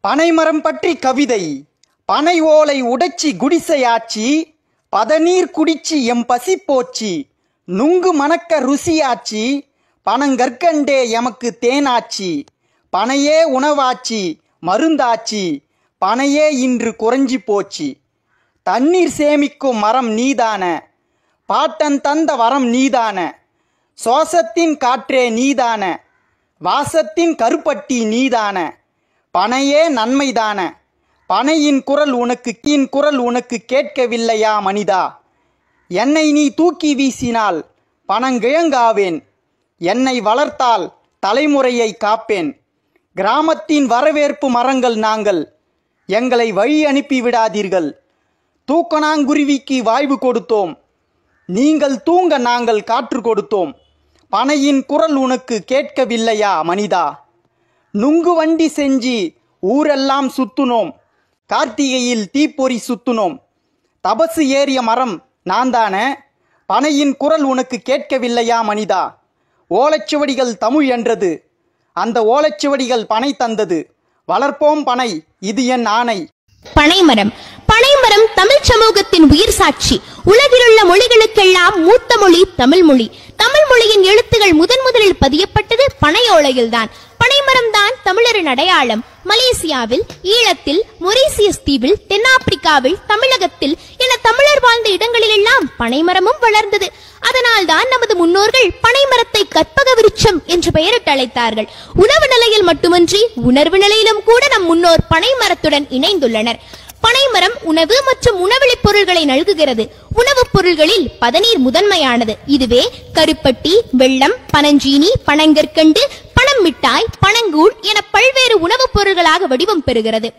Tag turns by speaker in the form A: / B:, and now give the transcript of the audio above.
A: பனைமரம் பற்றி கவிதை. பனை ஓலை உடைச்சி குடிசையாச்சி பதநீர் குடிச்சி எம் பசி போச்சி. நுங்கு மணக்க ருசியாச்சி பனங்கற்கண்டே எமக்கு தேனாச்சி பனையே உணவாச்சி மருந்தாச்சி. பனையே இன்று குறைஞ்சி போச்சு. தண்ணீர் சேமிக்கும் மரம் நீதான. பாட்டன் தந்த வரம் நீதான. சுவாசத்தின் காற்றே நீதான. வாசத்தின் கருப்பட்டி நீதான. பனையே நன்மைதான. பனையின் குரல் உனக்கு கீன் குரல் உனக்கு கேட்கவில்லையா மனிதா? என்னை நீ தூக்கி வீசினால் பணங்கிழங்காவேன் என்னை வளர்த்தால் தலைமுறையை காப்பேன். கிராமத்தின் வரவேற்பு மரங்கள் நாங்கள். எங்களை வழி அனுப்பி விடாதீர்கள். தூக்கணாங்குருவிக்கு வாய்வு கொடுத்தோம். நீங்கள் தூங்க நாங்கள் காற்று கொடுத்தோம். பனையின் குரல் உனக்கு கேட்கவில்லையா மனிதா? நுங்கு வண்டி செஞ்சு ஊரெல்லாம் சுத்துனோம். கார்த்திகையில் தீப்பொறி சுத்துனோம். தபசு ஏறிய மரம் நான் தானே பனையின் குரல் உனக்கு கேட்கவில்லையா மனிதா? ஓலைச்சுவடிகள் தமிழ் என்றது. அந்த ஓலைச்சுவடிகள் பனை தந்தது. வளர்ப்போம் பனை இது என் ஆணை.
B: பனைமரம். பனைமரம் தமிழ் சமூகத்தின் உயிர் சாட்சி. உலகிலுள்ள மொழிகளுக்கெல்லாம் மூத்த மொழி தமிழ் மொழி. தமிழ் தமிழ்மொழியின் எழுத்துகள் முதன் முதலில் பதியப்பட்டது பனையோலையில்தான். பனைமரம் தான் தமிழரின் அடையாளம். மலேசியாவில் ஈழத்தில் மொரீசியஸ் தீவில் தென்னாப்பிரிக்காவில் தமிழகத்தில் என தமிழர் வாழ்ந்த இடங்களிலெல்லாம் பனைமரமும் வளர்ந்தது. அதனால் தான் நமது முன்னோர்கள் பனைமரத்தை கற்பக விருட்சம் என்று பெயரிட்டு அழைத்தார்கள். உணவு நிலையில் மட்டுமின்றி உணர்வு நிலையிலும் கூட நம் முன்னோர் பனைமரத்துடன் இணைந்துள்ளனர். பனைமரம் உணவு மற்றும் உணவளிப் பொருள்களை நல்குகிறது உணவுப் பொருள்களில் பதநீர் முதன்மையானது. இதுவே கருப்பட்டி வெள்ளம் பனஞ்சீனி பனங்கற்கண்டு பனம் மிட்டாய் பனங்கூழ் என பல்வேறு உணவுப் பொருள்களாக வடிவம் பெறுகிறது.